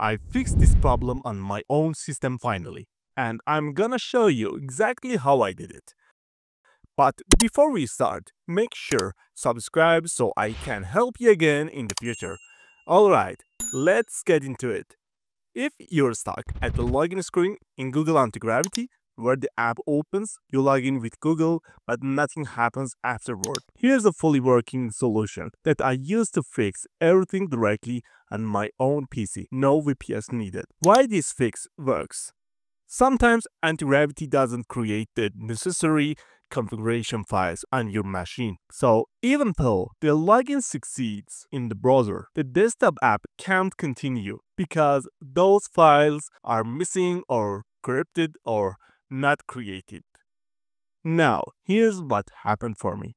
I fixed this problem on my own system finally, and I'm gonna show you exactly how I did it. But before we start, make sure subscribe so I can help you again in the future. Alright, let's get into it. If you're stuck at the login screen in Google Antigravity, where the app opens, you log in with Google, but nothing happens afterward. Here's a fully working solution that I use to fix everything directly on my own PC. No VPS needed. Why this fix works? Sometimes anti-gravity doesn't create the necessary configuration files on your machine. So even though the login succeeds in the browser, the desktop app can't continue because those files are missing or corrupted or not created. Now, here's what happened for me.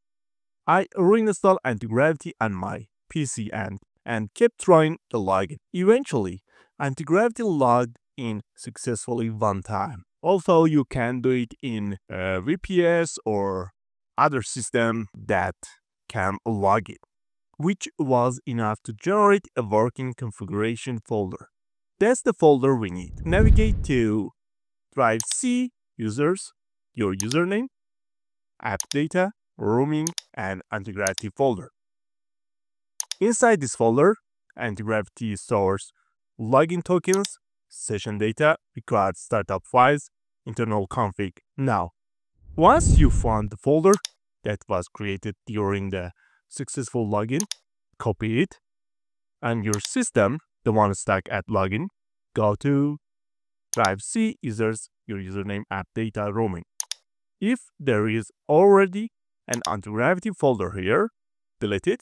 I reinstalled anti-gravity on my PC and, and kept trying to log login. Eventually, anti-gravity logged in successfully one time. Although you can do it in uh, a VPS or other system that can log it, which was enough to generate a working configuration folder. That's the folder we need. Navigate to Drive C users, your username, app data, roaming, and anti-gravity folder. Inside this folder, anti-gravity stores login tokens, session data, required startup files, internal config. Now, once you found the folder that was created during the successful login, copy it, and your system, the one stuck at login, go to Drive C users your username app data roaming. If there is already an anti-gravity folder here, delete it,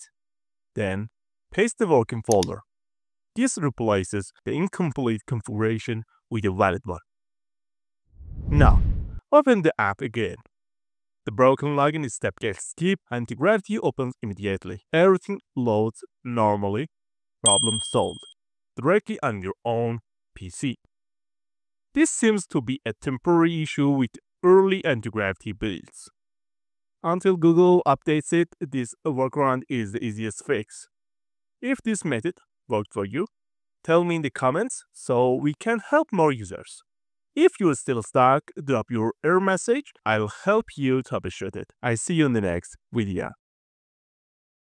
then paste the working folder. This replaces the incomplete configuration with a valid one. Now, open the app again. The broken login step gets skipped, anti-gravity opens immediately. Everything loads normally. Problem solved. Directly on your own PC. This seems to be a temporary issue with early anti-gravity builds. Until Google updates it, this workaround is the easiest fix. If this method worked for you, tell me in the comments so we can help more users. If you're still stuck, drop your error message. I'll help you troubleshoot it. I see you in the next video.